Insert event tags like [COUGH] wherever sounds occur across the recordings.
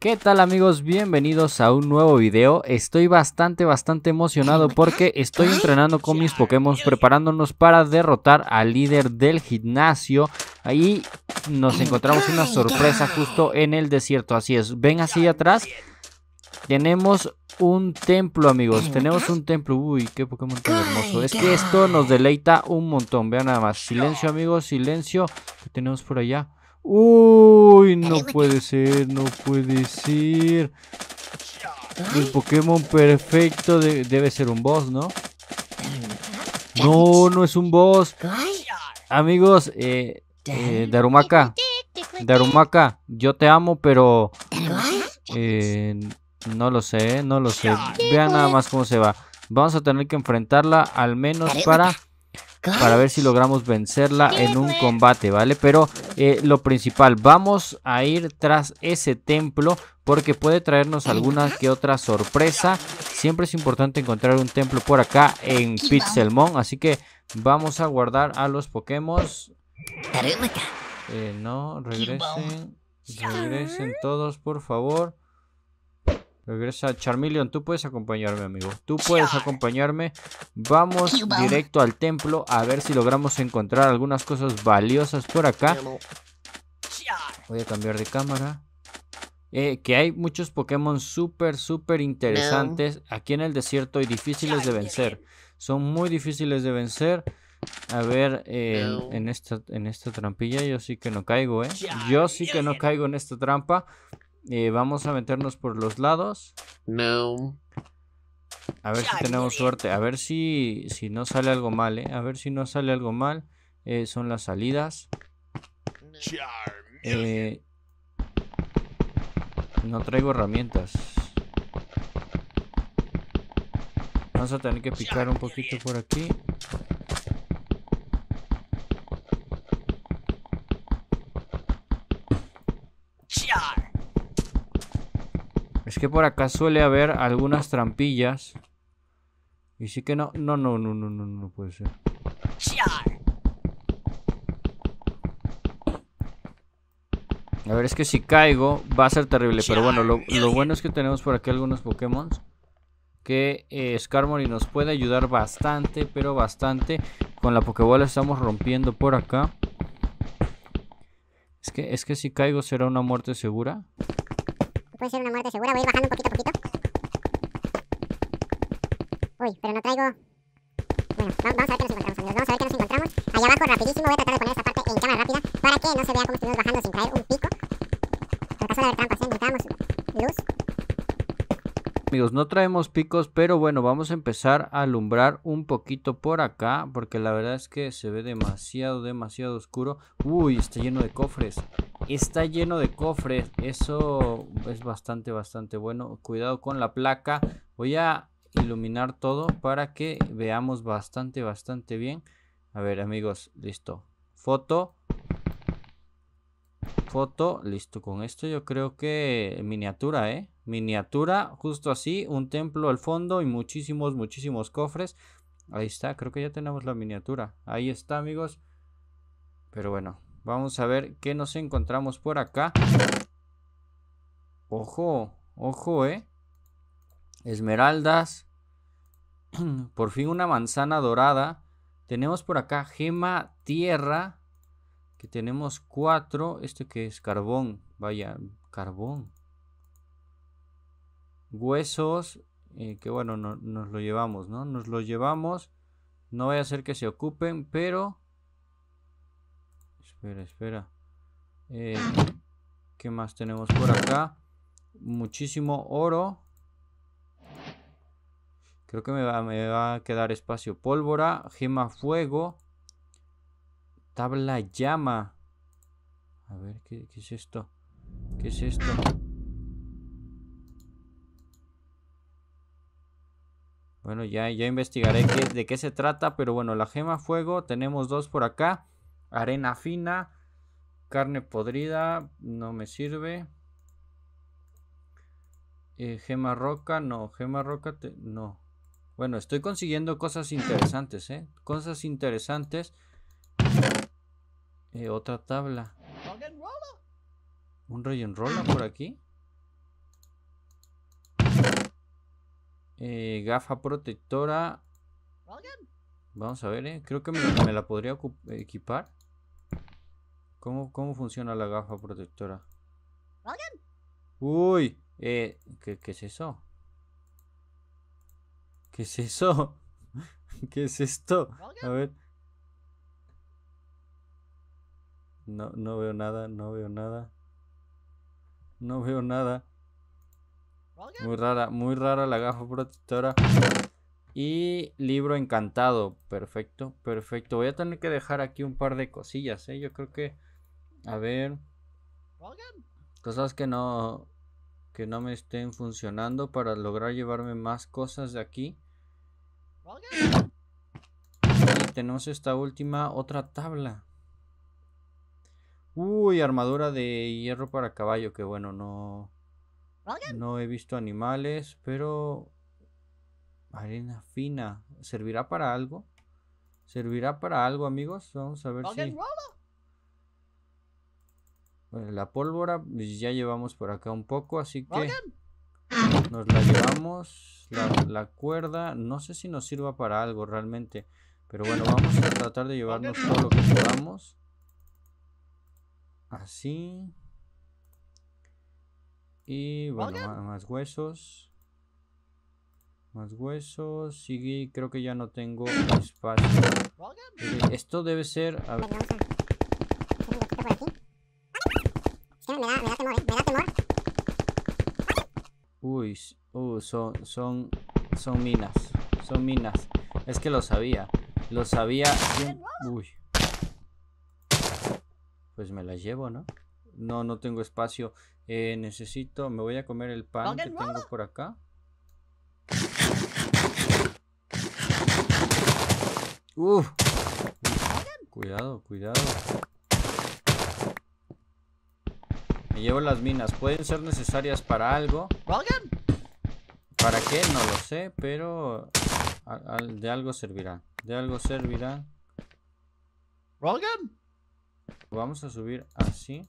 ¿Qué tal amigos? Bienvenidos a un nuevo video. Estoy bastante bastante emocionado porque estoy entrenando con mis Pokémon preparándonos para derrotar al líder del gimnasio. Ahí nos encontramos una sorpresa justo en el desierto, así es. Ven así atrás. Tenemos un templo amigos, tenemos un templo. Uy, qué Pokémon tan hermoso. Es que esto nos deleita un montón. Vean nada más. Silencio amigos, silencio. ¿Qué tenemos por allá? Uy, no puede ser, no puede ser. El Pokémon perfecto debe ser un boss, ¿no? No, no es un boss. Amigos, eh, eh, Darumaka. Darumaka, yo te amo, pero... Eh, no lo sé, no lo sé. Vean nada más cómo se va. Vamos a tener que enfrentarla al menos para para ver si logramos vencerla en un combate, ¿vale? Pero eh, lo principal, vamos a ir tras ese templo porque puede traernos alguna que otra sorpresa. Siempre es importante encontrar un templo por acá en Pixelmon, así que vamos a guardar a los Pokémon. Eh, no, regresen, regresen todos, por favor. Regresa Charmeleon, tú puedes acompañarme, amigo. Tú puedes acompañarme. Vamos directo al templo a ver si logramos encontrar algunas cosas valiosas por acá. Voy a cambiar de cámara. Eh, que hay muchos Pokémon súper, súper interesantes aquí en el desierto y difíciles de vencer. Son muy difíciles de vencer. A ver, en, esta, en esta trampilla yo sí que no caigo, ¿eh? Yo sí que no caigo en esta trampa. Eh, vamos a meternos por los lados. No. A ver si tenemos suerte. A ver si, si no sale algo mal, ¿eh? A ver si no sale algo mal. Eh, son las salidas. Eh, no traigo herramientas. Vamos a tener que picar un poquito por aquí. Es que por acá suele haber algunas trampillas. Y sí que no. No, no, no, no, no, no puede ser. A ver, es que si caigo va a ser terrible. Pero bueno, lo, bueno es que tenemos por aquí algunos Pokémon. Que eh, Skarmory nos puede ayudar bastante, pero bastante. Con la Pokébola estamos rompiendo por acá. Es que, es que si caigo será una muerte segura puede ser una muerte segura. Voy a ir bajando un poquito a poquito. Uy, pero no traigo... Bueno, vamos a ver qué nos encontramos, amigos. Vamos a ver qué nos encontramos. Allá abajo, rapidísimo, voy a tratar de poner esta parte en cámara rápida para que no se vea cómo estuvimos bajando sin caer un pico. Por caso de haber trampas, ¿eh? Necesitamos luz. Amigos, no traemos picos, pero bueno, vamos a empezar a alumbrar un poquito por acá, porque la verdad es que se ve demasiado, demasiado oscuro. Uy, está lleno de cofres. Está lleno de cofres. Eso es bastante, bastante bueno. Cuidado con la placa. Voy a iluminar todo para que veamos bastante, bastante bien. A ver, amigos, listo. Foto. Foto, listo. Con esto yo creo que miniatura, ¿eh? Miniatura, justo así. Un templo al fondo y muchísimos, muchísimos cofres. Ahí está, creo que ya tenemos la miniatura. Ahí está, amigos. Pero bueno, Vamos a ver qué nos encontramos por acá. Ojo, ojo, eh. Esmeraldas. [CLEARS THROAT] por fin una manzana dorada. Tenemos por acá gema tierra. Que tenemos cuatro. Este que es carbón. Vaya, carbón. Huesos. Eh, que bueno, nos lo llevamos, ¿no? Nos lo llevamos. No voy a hacer que se ocupen, pero Espera, espera. Eh, ¿Qué más tenemos por acá? Muchísimo oro. Creo que me va, a quedar espacio. Pólvora, gema fuego. Tabla llama. A ver, ¿qué, es esto? ¿Qué es esto? Bueno, ya, ya investigaré de qué se trata, pero bueno, la gema fuego, tenemos dos por acá. Arena fina. Carne podrida. No me sirve. Eh, gema roca. No, gema roca. No. Bueno, estoy consiguiendo cosas interesantes, ¿eh? Cosas interesantes. Eh, otra tabla. ¿Un roll and por aquí? Eh, gafa protectora. Vamos a ver, ¿eh? Creo que me la podría equipar. ¿Cómo, ¿Cómo funciona la gafa protectora? Uy, eh, ¿qué, ¿qué es eso? ¿Qué es eso? [LAUGHS] ¿Qué es esto? A ver. No, no veo nada, no veo nada. No veo nada. Muy rara, muy rara la gafa protectora. Y libro encantado. Perfecto, perfecto. Voy a tener que dejar aquí un par de cosillas, ¿eh? Yo creo que... A ver... Cosas que no... Que no me estén funcionando para lograr llevarme más cosas de aquí. Y tenemos esta última, otra tabla. Uy, armadura de hierro para caballo, que bueno, no... No he visto animales, pero... Arena fina. ¿Servirá para algo? ¿Servirá para algo, amigos? Vamos a ver si... la pólvora pues, ya llevamos por acá un poco, así que... Nos la llevamos. La, cuerda, no sé si nos sirva para algo realmente. Pero bueno, vamos a tratar de llevarnos todo lo que podamos. Así. Y bueno, más huesos. Más huesos. Y creo que ya no tengo espacio. Esto debe ser... A ver. Uy, uh, son, son, son minas. Son minas. Es que lo sabía. Lo sabía. Uy. Pues me las llevo, ¿no? No, no tengo espacio. Eh, necesito, me voy a comer el pan que tengo por acá. Uf. Cuidado, cuidado. Me llevo las minas. Pueden ser necesarias para algo. ¿Para qué? No lo sé, pero de algo servirá. De algo servirá. Vamos a subir así.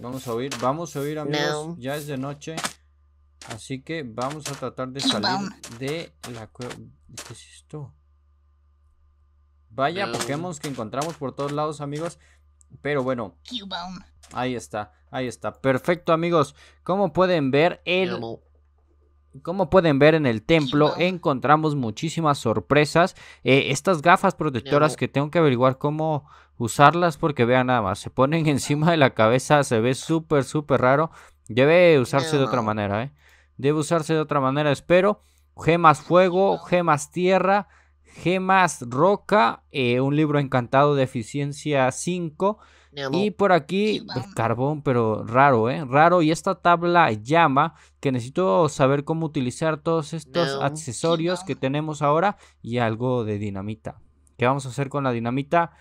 Vamos a oír, vamos a oír amigos, ya es de noche. Así que vamos a tratar de salir de la cueva. ¿Qué es esto? Vaya Pokémon que encontramos por todos lados amigos. Pero bueno. Ahí está, ahí está. Perfecto amigos. Como pueden ver, el... Como pueden ver en el templo encontramos muchísimas sorpresas. Eh, estas gafas protectoras que tengo que averiguar cómo usarlas porque vean nada más. Se ponen [LAUGHS] encima de la cabeza, se ve súper, súper raro. Debe usarse de otra manera, ¿eh? Debe usarse de otra manera, espero. Gemas fuego, gemas tierra, gemas roca, eh, un libro encantado de eficiencia 5. Y por aquí, pues, carbón, pero raro, ¿eh? Raro. Y esta tabla llama, que necesito saber cómo utilizar todos estos accesorios que tenemos ahora y algo de dinamita. ¿Qué vamos a hacer con la dinamita?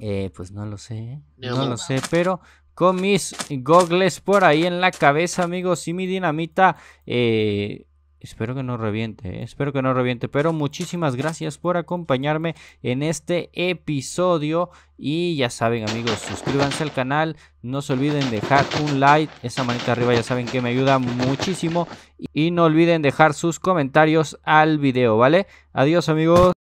Eh, pues no lo sé, no lo sé, pero con mis gogles por ahí en la cabeza, amigos, y mi dinamita, eh, Espero que no reviente, ¿eh? espero que no reviente. Pero muchísimas gracias por acompañarme en este episodio. Y ya saben amigos, suscríbanse al canal. No se olviden dejar un like. Esa manita arriba ya saben que me ayuda muchísimo. Y no olviden dejar sus comentarios al video, ¿vale? Adiós amigos.